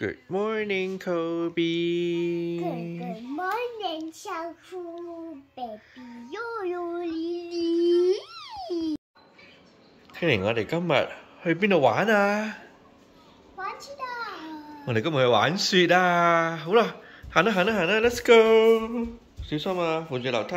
Good morning, Kobe. Good morning, 小兔 baby 悠悠哩哩。聽嚟我哋今日去邊度玩啊？玩知道。我哋今日去玩雪啊！好啦，行啦行啦行啦，Let's go！小心啊，扶住樓梯。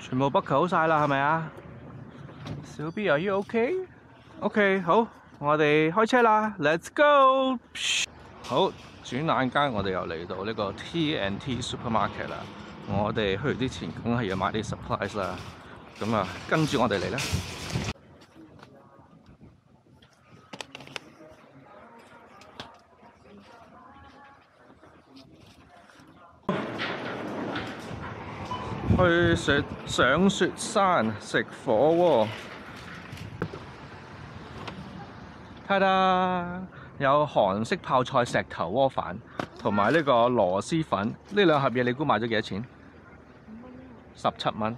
全部北球好晒啦，係咪啊？小 B 由於 OK？OK，好，我哋開車啦，Let's go！好，轉眼間我哋又嚟到呢個 TNT Supermarket 啦。我哋去之前梗係要買啲 supplies 啦。咁啊，跟住我哋嚟啦。去雪上雪山食火鍋，睇啦！有韓式泡菜石頭鍋飯，同埋呢個螺絲粉。呢兩盒嘢你估買咗幾多錢？十七蚊。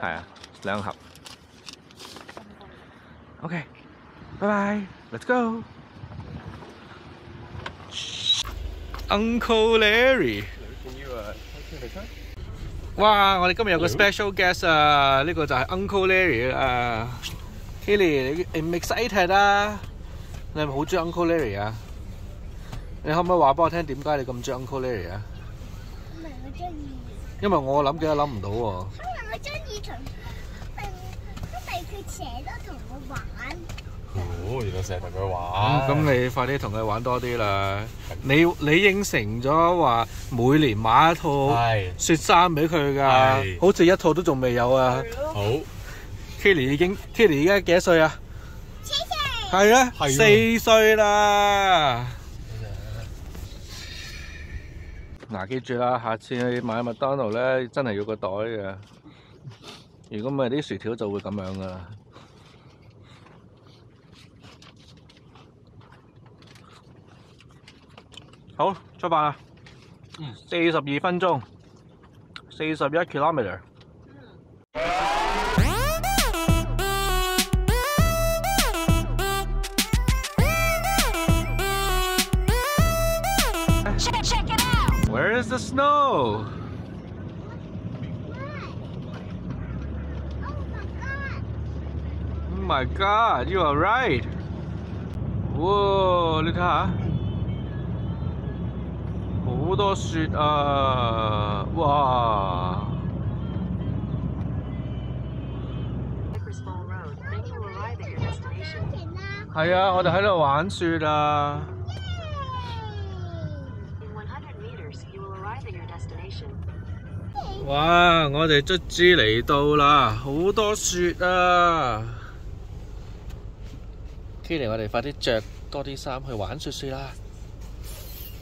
係啊，兩盒。OK，拜拜，Let's go。Uncle Larry。哇！我哋今日有個 special guest 啊，呢個就係 Uncle Larry 啊。Killy，你唔 excited 啊？你係咪好中意 Uncle Larry 啊？你可唔可以話俾我聽點解你咁中意 Uncle Larry 啊？因為我中意。因為我諗幾都諗唔到喎。因為我中意同，因為佢成日都同我玩。哦，原來成日同佢玩。咁咁你快啲同佢玩多啲啦！你你應承咗話每年買一套係雪衫俾佢㗎，好似一套都仲未有啊好，！Kelly 已經 Kelly 而家幾多歲啊？四歲。係啊，四歲啦。嗱，記住啦，下次去買麥當勞咧，真係要個袋嘅。如果唔係啲薯條就會咁樣噶啦。好，出发啦！嗯四十二分钟，四十一 kilometer。 Where is the snow? Oh my god！ Oh my god, you are right. 哇，你睇下， 好多雪啊哇系啊我哋喺度玩雪啊。哇我哋卒之嚟到啦好多雪啊。K 我哋快啲着多啲衫去玩雪雪啦。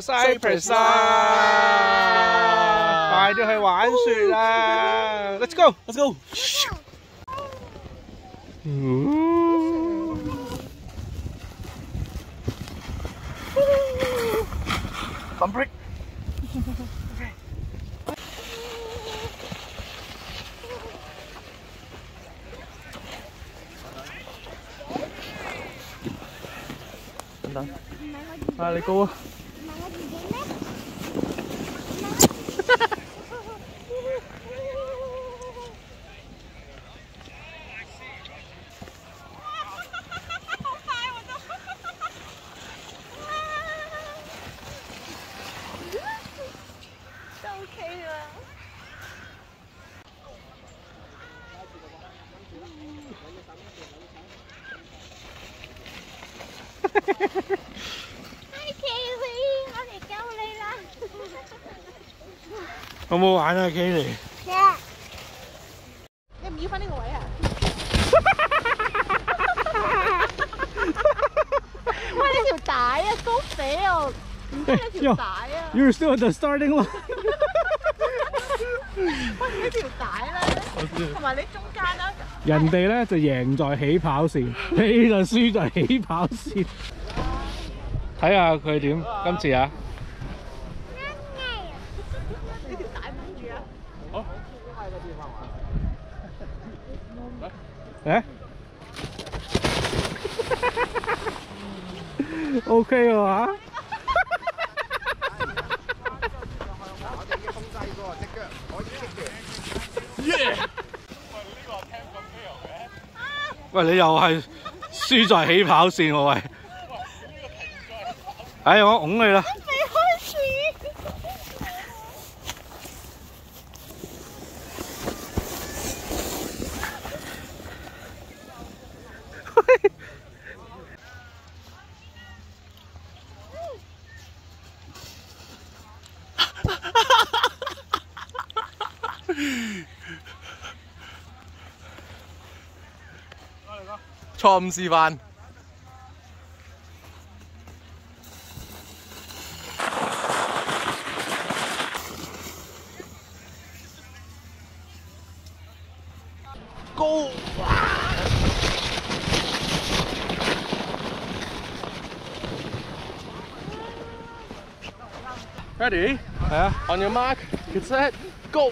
西普山，快啲去玩雪啦！Let's go, let's go. 嗯，come break. 等等，快点过。好唔好玩啊，Kelly？你唔要翻呢個位啊？喂，你條帶啊，高肥啊！唔知你條帶啊？You're still at the starting line。喂，你條帶咧，同埋你中間啦。人哋咧就贏在起跑線，你就輸在起跑線。睇下佢點今次啊！呢條帶掹住啊！OK 喎嚇。喂，你又係輸在起跑線喎喂！哎，我拱你啦！错误示范。高！ Ready？系啊， On your mark, get set, go！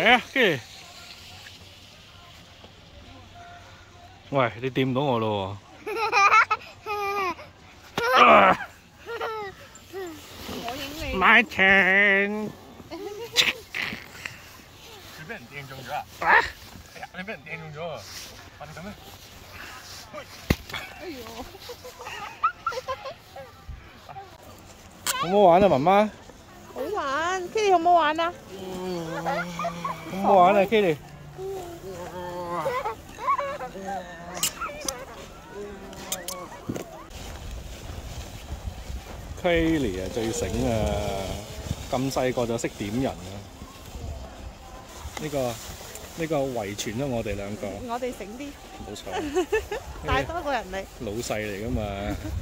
Woo！嚟啊，跟住，喂，你掂唔到我咯喎！我影你。買停！你俾人掟中咗啊？係啊！你俾人掟中咗啊！快啲咁咩？好唔好玩啊，媽媽？好玩，Kitty 好唔好玩啊？好唔好玩啊，Kitty？Kelly 啊，最醒啊！咁細個就識點人啊！呢、個呢、個遺傳咗我哋兩個，我哋醒啲，冇錯。大多個人嚟。老細嚟噶嘛，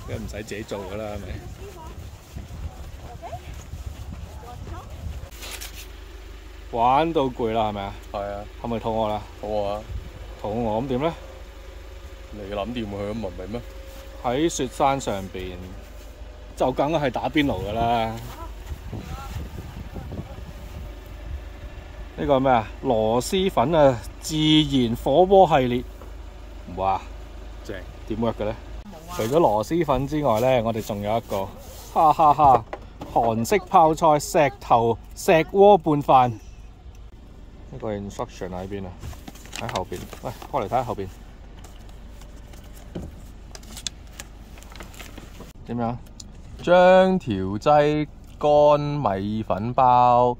梗係唔使自己做噶啦，係咪？玩到攰啦，係咪啊？係啊，係咪肚餓啦？肚饿啊！肚餓咁點咧？你諗掂佢咁唔係咩？喺雪山上邊就梗係打邊爐噶啦。呢個係咩啊？螺絲粉啊，自然火鍋系列。哇，正點 work 嘅咧？除咗螺絲粉之外咧，我哋仲有一個，哈哈哈！韓式泡菜石頭石鍋拌飯。呢個 instruction 喺邊啊？喺後邊。喂，過嚟睇下後邊。點樣？將調劑乾米粉包、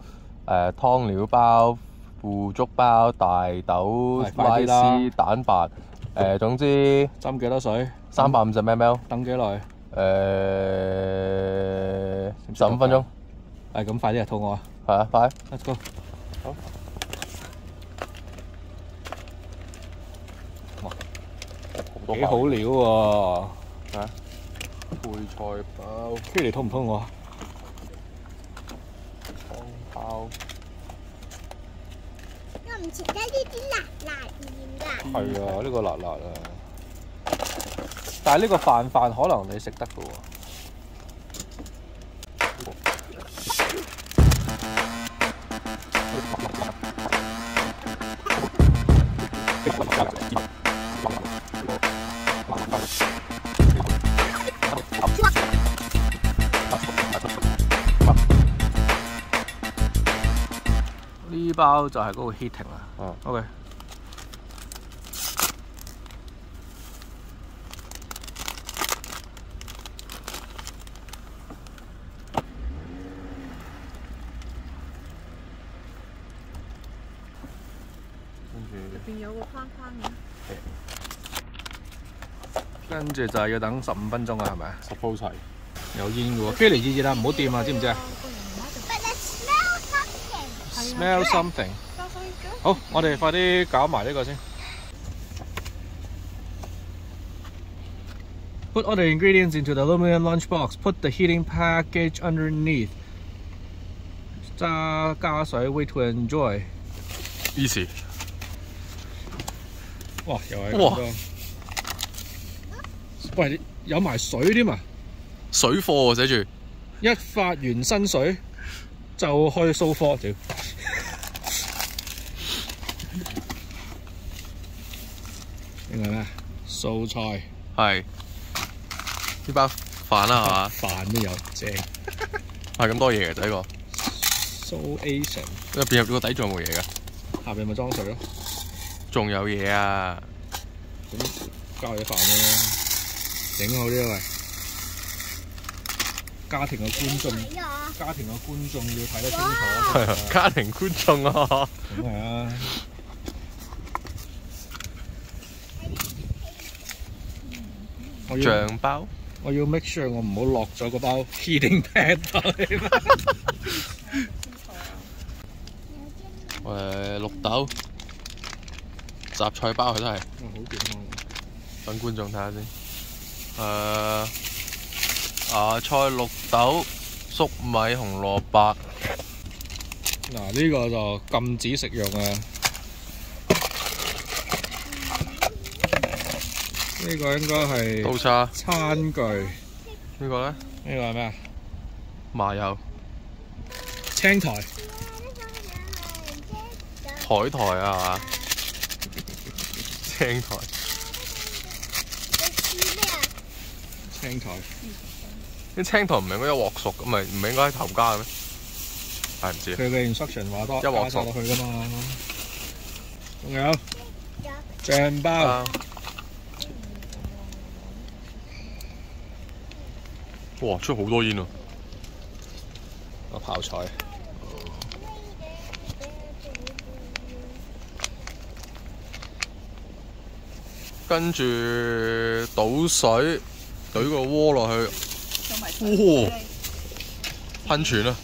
誒、湯料包、腐竹包、大豆拉啲啦絲蛋白，誒、總之斟幾多水？三百五十 ml，等幾耐？誒十五分鐘，係咁快啲啊！肚餓啊係啊，快！！Let's go。幾好料喎！配菜包、Kitty 通唔通我？湯包，我唔食得呢啲辣辣面㗎。係啊，呢個辣辣啊！但係呢個飯飯可能你食得嘅喎。包就係嗰個 heating 啦。哦 OK。邊有個框框嘅。跟住就係要等十五分鐘啊，係咪啊？suppose 係有煙嘅喎，Kelly 熱熱啦，唔好掂啊，知唔知啊 But I smell something.？Smell something。好，我哋快啲搞埋呢個先。Put all the ingredients into the aluminum lunchbox. Put the heating package underneath. 加加水，wait to enjoy。easy。哇，又係哇咁多！喂，有埋水添啊！水貨喎寫住，一發完新水就去掃貨，屌！咩？素菜係呢包飯啦飯都有，正。係嘛？係咁多嘢嘅就呢個，So Asian，入邊入個底仲有冇嘢㗎？下邊咪裝水咯，仲有嘢啊！咁加啲飯咯，整好啲啊喂！家庭嘅觀眾，係啊，家庭嘅觀眾要睇得清楚。家庭觀眾啊！咁係啊！我要醬包我要 make sure 我唔好落咗个包 heating pad 落去。誒綠豆雜菜包佢都係，哇好健康等觀眾睇下先。誒芽菜、綠豆、粟米、紅蘿蔔，嗱，呢個就禁止食用啊！呢個應該係刀叉。餐具。呢呢個咧個係咩啊？麻油青苔。海苔啊，係嘛？青苔？青苔。啲青苔唔係應該一鑊熟，唔係唔係應該喺頭加嘅咩？係唔知啊。佢嘅 instruction 話多一鑊熟落去噶嘛。仲有有醬包。哇！出好多煙啊！個泡菜。跟住倒水，懟個鍋落去，哇！噴泉啊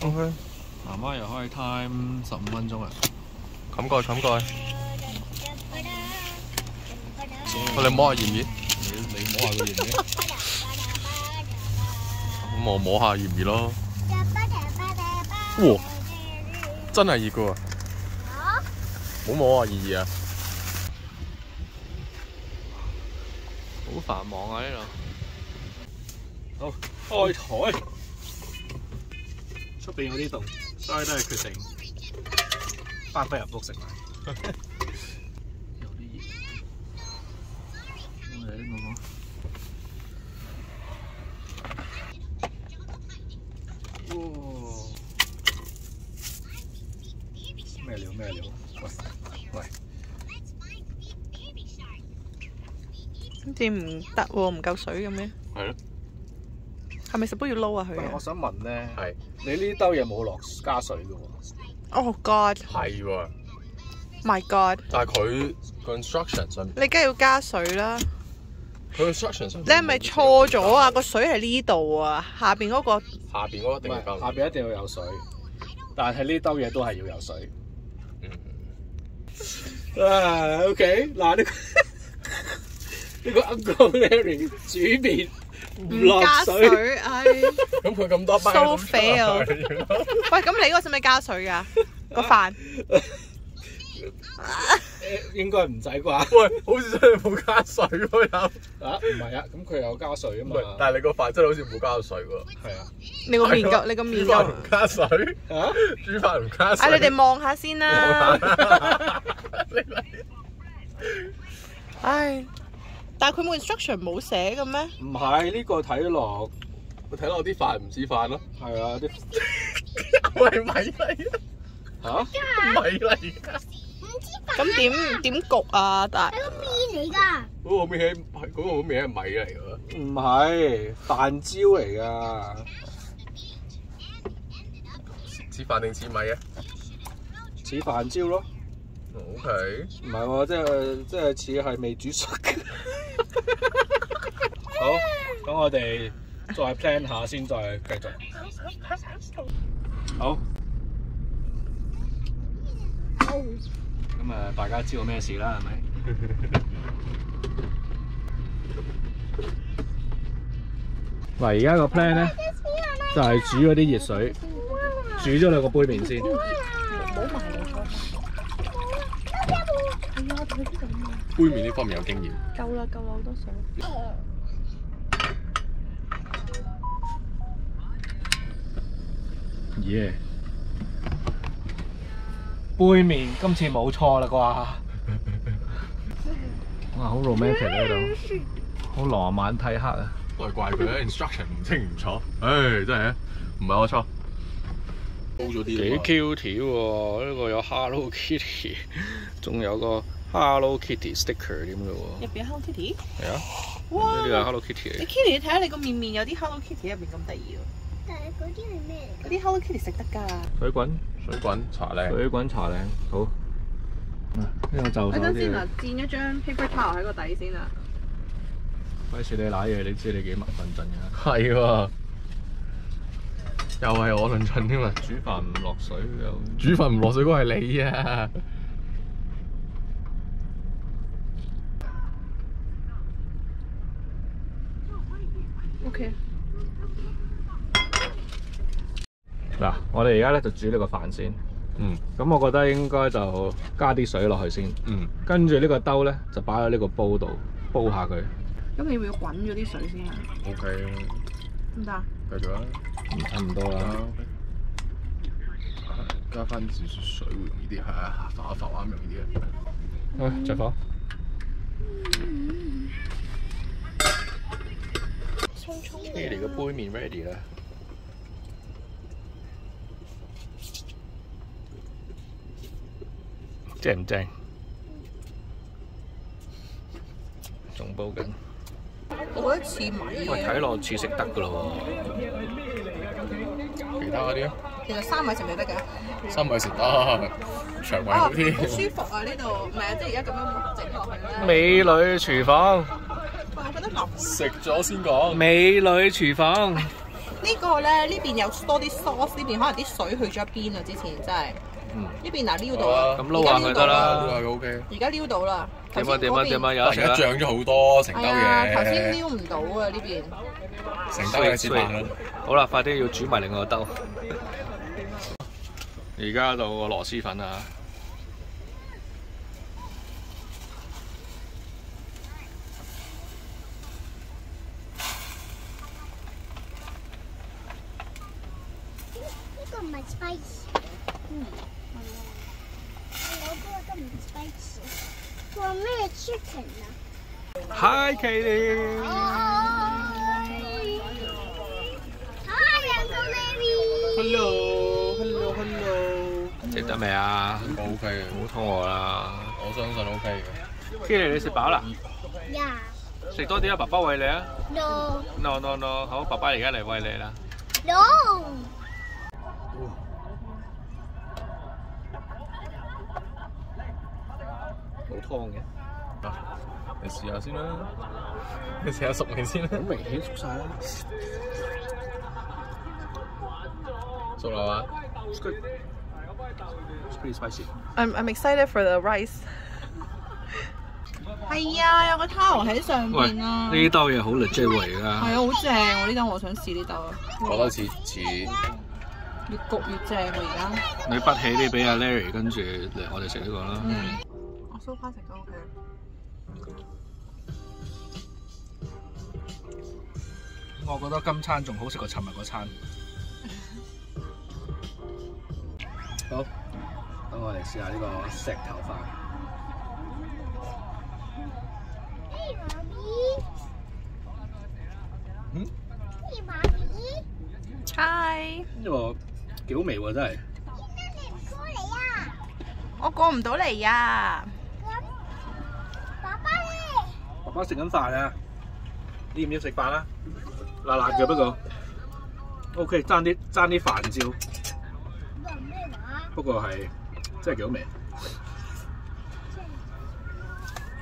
！OK，媽媽又開 time 十五分鐘啊！冚蓋冚蓋，我哋摸下熱唔熱？你你摸下佢熱唔熱？咁我摸下熱唔熱咯。哇！真係熱噶喎！唔好摸啊，熱唔熱啊？好繁忙啊呢度。好，開台。出邊有啲洞，所以都係決定翻返入屋食埋。有啲熱。我哋呢個哇！咩料咩料？喂喂，好似唔得喎，唔夠水咁嘅。係咯。係咪十杯要撈啊佢我啊想問咧，係你呢兜嘢冇落加水嘅喎？？Oh God，My，God！但係佢 construction 上面，你梗係要加水啦。佢個 instruction 上面你係咪錯咗啊？個水係呢度啊，下邊嗰個下邊嗰個一定要夠。下邊一定要有水，但係呢兜嘢都係要有水。嗯，啊，OK，嗱呢個呢個 Uncle Larry 煮麵唔落加水，唉，咁佢咁多班 So fail 喂，咁你嗰個使唔使加水㗎？個飯誒應該唔使啩？喂，好似真係冇加水喎又。啊，唔係啊，咁佢有加水啊嘛。但係你個飯真係好似冇加水喎。係啊，你個面夠，你個面夠煮飯唔。加水，啊，煮飯唔加水。啊！你哋望下先啦。你 嚟唉，但係佢冇 instruction 冇寫嘅咩？唔係呢個睇落我睇落啲飯唔似飯咯。係啊啲 喂，米嚟嚇啊，米嚟㗎。唔知咁點點焗啊？但係係個面嚟㗎。嗰個面係嗰個面係米嚟㗎。唔係飯焦嚟㗎，似飯定似米啊似飯焦咯。？O K。唔係喎，即係即係似係未煮熟嘅。好，咁我哋再 plan 下先，再繼續。好。咁啊，大家知道咩事啦，係咪？嗱，而家個 plan 咧就係煮嗰啲熱水，煮咗兩個杯麵先。杯麵呢方面有經驗。夠啦，夠啦，好多水。耶！杯麵今次冇錯啦啩？哇，好 romantic 喺度，好羅曼蒂克啊！都係怪佢啦，instruction 唔清唔楚。唉，真係啊，唔係我錯。高咗啲幾 cute 喎！呢個有 Hello Kitty，仲有個 Hello Kitty sticker 咁嘅喎。入邊 Hello Kitty？係啊，哇！呢個係 Hello Kitty 你嚟。Kitty，你睇下你個面面有啲 Hello Kitty 入邊咁得意喎。但係嗰啲係咩嚟嗰啲 Hello Kitty 食得㗎。水滾，水滾茶靚。水滾茶靚，好。啊呢個就手等陣先啲啊，墊一張 paper towel 喺個底先啊。費事你揦嘢，你知你幾民憤陣㗎。係喎，又係我論盡添啊！煮飯唔落水又煮飯唔落水嗰個係你啊！OK。嗱，我哋而家咧就煮呢個飯先。嗯咁我覺得應該就加啲水落去先，嗯，跟住呢個兜咧就擺喺呢個煲度煲下佢。咁你要唔要滾咗啲水先啊？OK，得唔得啊？繼續啦。差唔多啦。加翻少少水會容易啲，係啊，浮一浮啱容易啲啊。喂，着火。呢嚟個杯麵 ready 啦。正唔正？仲煲緊。我覺得似米喂，睇落似食得噶咯其他嗰啲啊，其實三米食唔食得㗎？三米食得，腸胃好啲。好舒服啊！呢度唔係啊，即係而家咁樣整落去。咧。美女廚房，食咗先講。美女廚房。呢個咧，呢邊有多啲 sauce，呢邊可能啲水去咗一邊啊！之前真係。嗯呢邊嗱撩到啦，咁撈下佢得啦 OK。而家撩到啦。點啊點啊點啊，有而家得食啦！漲咗好多成兜係啊，頭先，撩唔到啊呢邊。成兜嘢。好啦，快啲要煮埋另外個兜。而家到個螺絲粉啊！ 呢个唔系 spicy。嗯。我嗰个都唔 spicy。佢话咩 chicken 啊？ Hi Katie，啊，两个 baby。 Hello，hello，hello。食得未啊？ OK 嘅，好肚饿啦我相信 OK 嘅。 ！Katie，你食饱啦？呀食多啲啊！爸爸喂你啊，no ！No no no，好，爸爸而家嚟喂你啦。 no。 湯嘅，嗱，你試下先啦，你試下熟未先啦。好明顯熟晒啦。熟啦嘛？It's good. It's pretty spicy. I'm I'm excited for the rice。係啊，有個 towel 喺上喂，邊啊。呢兜嘢好 legit 喎而係家。啊，好正！我呢兜我想試呢兜啊，我覺得似似越焗越正喎而家。你筆起啲俾阿 Larry，跟住嚟我哋食呢個啦。嗯，我 so far 食都 OK。我覺得今餐仲好食過尋日嗰餐。好，等我嚟試下呢個石頭飯。嗯，嘿，妈咪，Hi，呢個幾好味喎，真係。那你過嚟啊？我過唔到嚟啊！咁，爸爸食緊飯啊！你要唔要食飯啊？辣辣嘅不過，OK，爭啲爭啲飯焦，有咩話？不過係真係幾好味。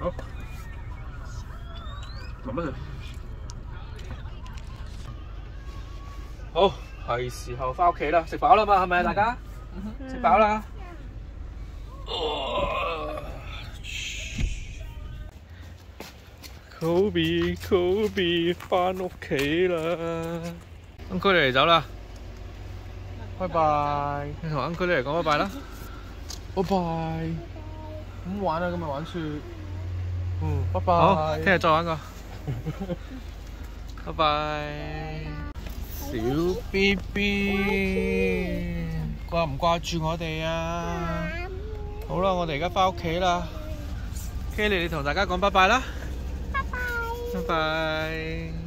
好，慢慢食。好，係時候翻屋企啦，食飽啦嘛，係咪大家？食飽啦。Kobe Kobe 翻屋企啦，Uncle 你嚟走啦，拜拜，你同 Uncle 你嚟講拜拜啦。拜拜。咁玩啊，今日玩雪。嗯，拜拜。好，聽日再玩個。拜拜。小 B B，掛唔掛住我哋啊？好啦，我哋而家翻屋企啦。Kelly，你同大家講拜拜啦。拜拜。拜拜。